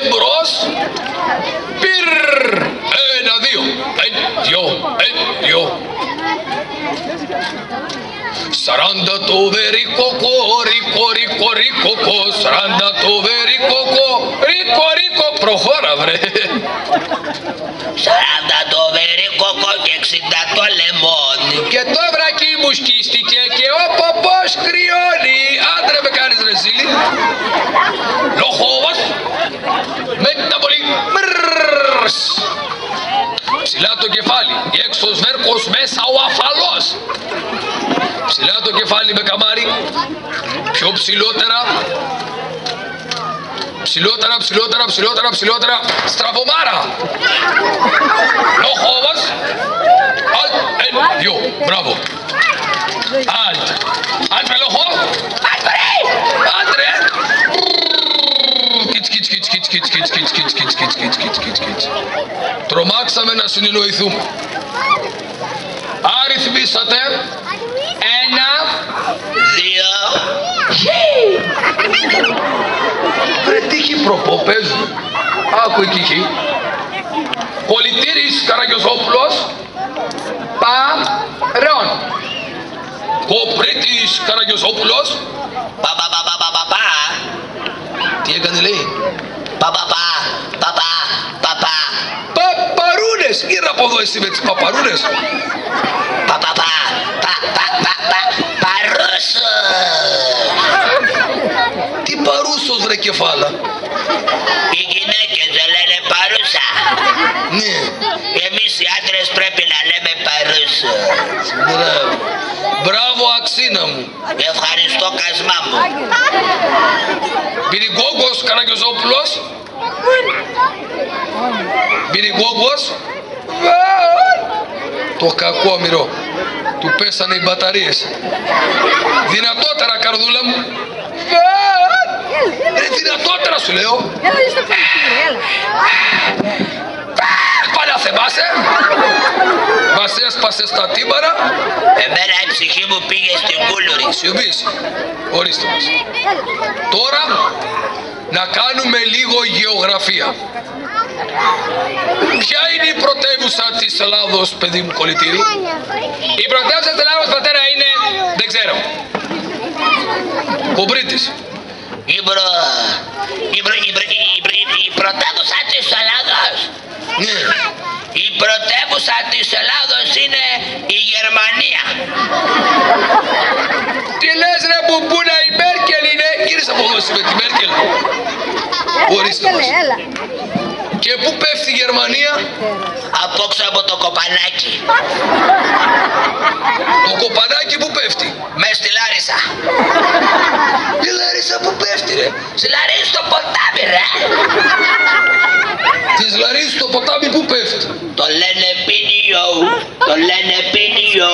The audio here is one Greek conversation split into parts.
εμπρός. Πυρ. Ένα, δύο. εντιο εντιο Σαράντα το βερικοκο ρίκο, ρίκο, ρίκο, σαράντα το βερικοκο ρίκο, ρίκο, προχώρα βρε. Σαράντα το βερικοκο και εξήντα το λεμόνι. Και το βρακί μου σκίστηκε και ο ποπός κρύβει. Μεταβολή. Μρρρρρρς. Ψηλά το κεφάλι. Έξω σβέρκος μέσα ο αφαλός. Ψηλά το κεφάλι με καμάρι. Πιο ψηλότερα. Ψηλότερα, ψηλότερα, ψηλότερα, ψηλότερα. Στραβομάρα. Λοχόβας. Alt, ένα, δυο. Μπράβο. Να συνεννοηθούμε. Αριθμίσατε. Ένα. Δύο. Βρε τύχη προπό παίζουν. Άκου εκεί χει. Κολυτήρης Καραγιοσόπουλος. Παρόν. Κοπρίτης Καραγιοσόπουλος. Πα πα πα πα πα πα πα. Τι έκανε λέει; Πα πα πα πα πα πα πα. Παπαρούνες. Ήρα από εδώ εσύ με τις παπαρούνες. Πα πα πα πα πα πα πα. Παρούσο. Τι παρούσος βρε κεφάλα. Οι γυναίκες δεν λένε παρούσα. Ναι. Εμείς οι άντρες πρέπει να λέμε παρούσο. Μπράβο. Μπράβο αξίνα μου. Ευχαριστώ κασμά μου. Πυρικόγκος Καραγιοσόπουλος. Πυρικόγκος. Το κακό μυρό. Του πέσανε οι μπαταρίες. Δυνατότερα καρδούλα μου. Ρε δυνατότερα σου λέω. Έλα, είσαι το κολυτήρι, έλα. Παλιά θεμάσαι. Μας έσπασε στα τύμπαρα. Εμένα η ψυχή μου πήγε στην κούλουρη. Σιωπής. Ορίστε μας. Τώρα να κάνουμε λίγο γεωγραφία. Ποια είναι η πρωτεύουσα της Ελλάδος, παιδί μου κολλητήρι; Η πρωτεύουσα της Ελλάδος, πατέρα, είναι... Δεν ξέρω. Κομπρίτης. Η, προ... η, προ... η, προ... η, προ... η πρωτεύουσα της Ελλάδος Ναι. Η πρωτεύουσα της Ελλάδος είναι η Γερμανία. Τι λες ρε μπουμπούνα, η Μέρκελ είναι... Γύρισε από εδώ εσύ με τη Μέρκελ. Ορίστε Έλα, μας. Έλα. Και πού πέφτει η Γερμανία; Απόξω από το κοπανάκι. Το κοπανάκι που πέφτει. Με στη Λάρισα. Η Λαρίσα που πέφτει ρε. Στη Λαρίσα στο ποτάμι ρε. Της Λαρίσης το ποτάμι που πέφτει. Το λένε πίνιο. Το λένε πίνιο.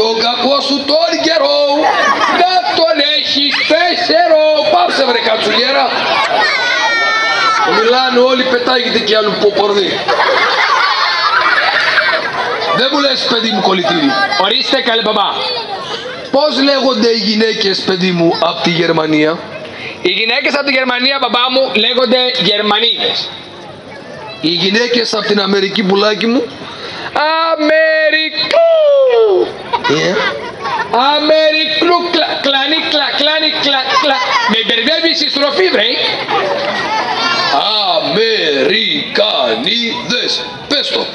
Τον κακό σου τον Μιλάνε όλοι πετάγεται κι άλλου ποπορδί. Δεν μου λες παιδί μου κολλητήρι. Ορίστε καλέ μπαμπά. Πώς λέγονται οι γυναίκες παιδί μου από τη Γερμανία; Οι γυναίκες από τη Γερμανία μπαμπά μου λέγονται Γερμανίδες. Οι γυναίκες από την Αμερική πουλάκι μου; Αμερικού! Ε, Αμερικού κλα, κλανί κλα, κλανί κλα, κλα. Με μπερδεύεις η στροφή βρε. Αμερικανίδες. Πες το.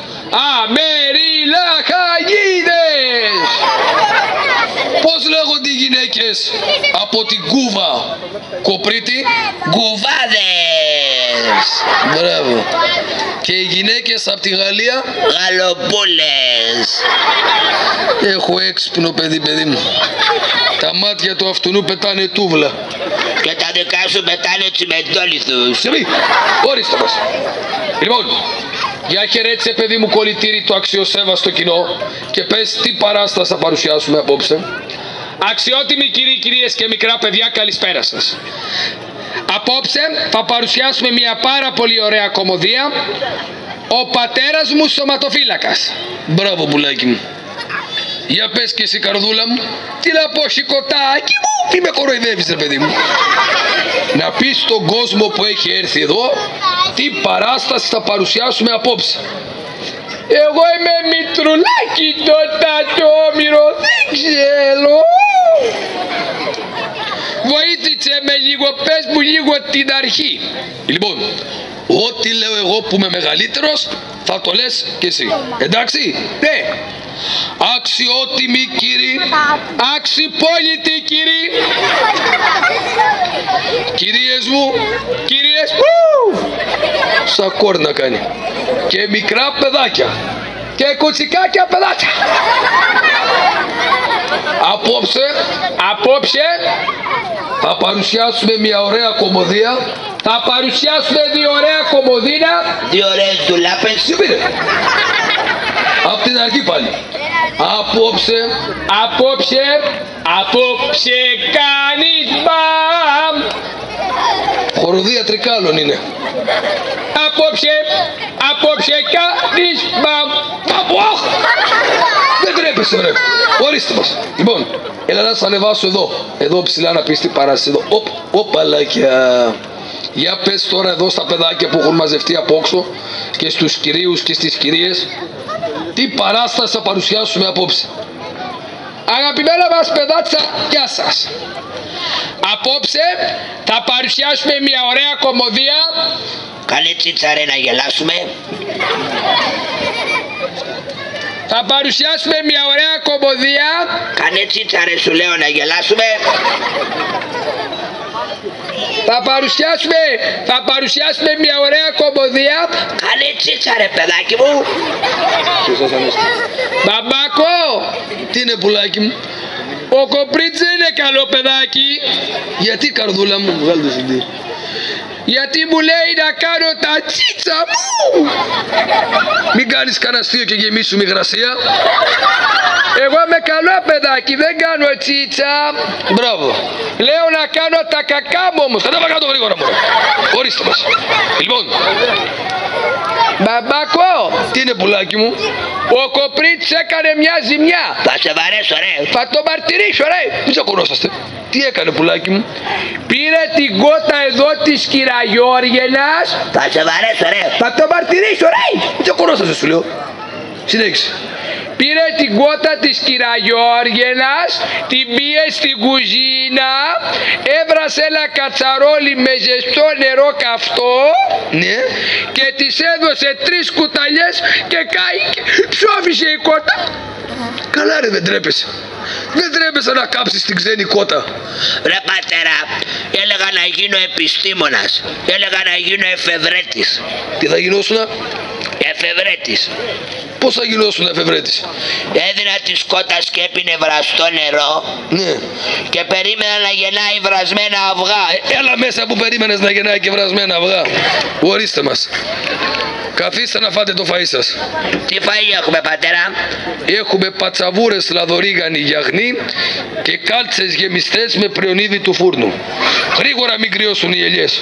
Αμεριλαχαγίδες! Πώς λέγονται οι γυναίκες από την Κούβα. Κοπρίτη; Κουβάδες. Μπράβο. Και οι γυναίκες από τη Γαλλία; Γαλοπούλες. Έχω έξυπνο παιδί παιδί μου. Τα μάτια του αυτού πετάνε τούβλα. Και τα δικά σου πετάνε τσιμεντόλιθους. Σεβή, ορίστε μας. Λοιπόν, για χαιρέτησε παιδί μου κολλητήρι το αξιοσέβαστο κοινό και πες τι παράσταση θα παρουσιάσουμε απόψε. Αξιότιμοι κύριοι, κυρίες και μικρά παιδιά, καλησπέρα σας. Απόψε θα παρουσιάσουμε μια πάρα πολύ ωραία κομμωδία «Ο πατέρας μου σωματοφύλακας». Μπράβο πουλάκι μου. Για πες και εσύ καρδούλα μου. Τι να πω σηκωτάκι μου. Μη με κοροϊδεύεις ρε παιδί μου; να πεις στον κόσμο που έχει έρθει εδώ τι παράσταση θα παρουσιάσουμε απόψε. Εγώ είμαι Μητρουλάκι το τατόμηρο, δεν ξέρω. Βοήθησε με λίγο, πες μου λίγο την αρχή. Λοιπόν, ό,τι λέω εγώ που είμαι μεγαλύτερος θα το λες και εσύ. Εντάξει; Ναι, Αξιότιμοι κύριοι, αξιπόλητη κύριοι, κυρίες μου, κυρίες μου σαν κόρνα κάνει. Και μικρά παιδάκια. και κουτσικάκια παιδάκια. Απόψε Απόψε θα παρουσιάσουμε μια ωραία κομμωδία. θα παρουσιάσουμε δύο ωραία κομμωδίνα Δύο ωραίες ντουλάπες. Σιωπή ρε. Απ' την αρχή πάλι. Απόψε Απόψε, απόψε κάνεις μπαμ χοροδία τρικάλων είναι. Απόψε, απόψε κάνεις μπαμ Πάπου, αχ! Δεν τρέπεσαι βρε. Ορίστε μας. Λοιπόν, έλα να σας ανεβάσω εδώ. Εδώ ψηλά να πεις τι παράσταση εδώ. Οπ, οπαλάκια. Για πες τώρα εδώ στα παιδάκια που έχουν μαζευτεί απόξω και στους κυρίους και στις κυρίες τι παράσταση θα παρουσιάσουμε απόψε. Αγαπημένα μας παιδάτσα, γεια σας. Απόψε θα παρουσιάσουμε μια ωραία κομμωδία Κάνε τσίτσα ρε να γελάσουμε. Θα παρουσιάσουμε μια ωραία κομμωδία Κάνε τσίτσα ρε σου λέω να γελάσουμε. Θα παρουσιάσουμε, θα παρουσιάσουμε μια ωραία κομμωδία Κάνε τσίτσα ρε παιδάκι μου. Μπαμπάκο, Τι είναι πουλάκι μου; ο Κοπρίτς δεν είναι καλό παιδάκι Γιατί καρδούλα μου. Βγάλε το CD. Γιατί μου λέει να κάνω τα τσίτσα μου. Μην κάνεις κανένα αστείο και γεμίσουμε υγρασία. Εγώ είμαι καλό παιδάκι, δεν κάνω τσίτσα. Μπράβο. Λέω να κάνω τα κακά μου όμως. Κατέβα κάτω γρήγορα μου. Ορίστε μας. Λοιπόν, Μπαμπάκο, τι είναι πουλάκι μου; Ο Κοπρίτς έκανε μια ζημιά. Θα σε βαρέσω ρε. Θα το μαρτυρήσω ρε. Μην τσακωνόσαστε. Τι έκανε πουλάκι μου; Πήρε την κότα εδώ της κυραγιώργενας. Θα σε βαρέσω ρε. Θα το μαρτυρήσω ρε. Μην τσακωνόσαστε σου λέω. Συνέχισε. Πήρε την κότα της κυραγιώργενας, την πήγε στην κουζίνα, έβρασε ένα κατσαρόλι με ζεστό νερό καυτό Ναι. και της έδωσε τρεις κουταλιές και κάηκε. Ψόφισε η κότα. Καλά ρε δεν τρέπεσαι. Δεν τρέπεσαι να κάψεις την ξένη κότα. Ρε πατέρα, έλεγα να γίνω επιστήμονας. Έλεγα να γίνω εφευρέτης. Τι θα γινόσουνα; Εφευρέτης. Πώς θα γινόσουν εφευρέτης; Έδινα τη σκότα και έπινε βραστό νερό Ναι. και περίμενα να γεννάει βρασμένα αυγά. Ε, Έλα μέσα που περίμενες να γεννάει και βρασμένα αυγά. Ορίστε μας. Καθίστε να φάτε το φαΐ σας. Τι φαΐ έχουμε πατέρα; Έχουμε πατσαβούρες λαδορίγανοι γιαχνί και κάλτσες γεμιστές με πριονίδι του φούρνου. Γρήγορα μην κρυώσουν οι ελιές.